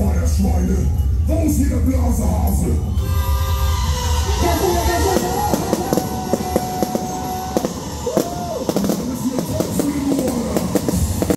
Feuerschweine. Wo ist hier der Blasehase?